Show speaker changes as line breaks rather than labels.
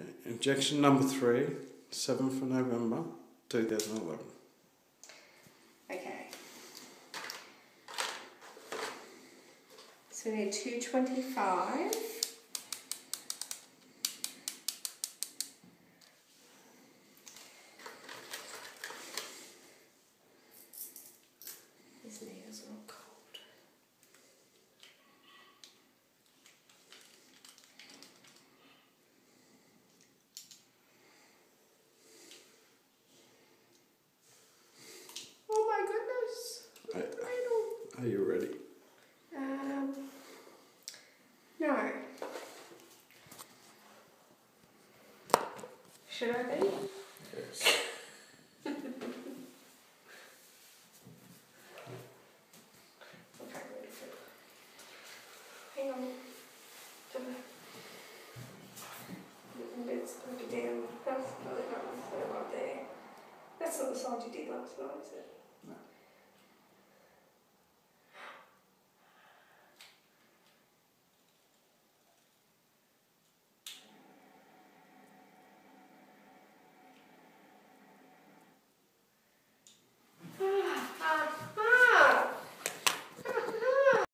Okay. Injection number three, 7th of November 2011.
Okay. So we need 225. Are
you ready?
Um, no. Should I be?
Yes.
Okay, Hang on. To the little bits put it down. That's not right there. That's not the side you did last night, is it?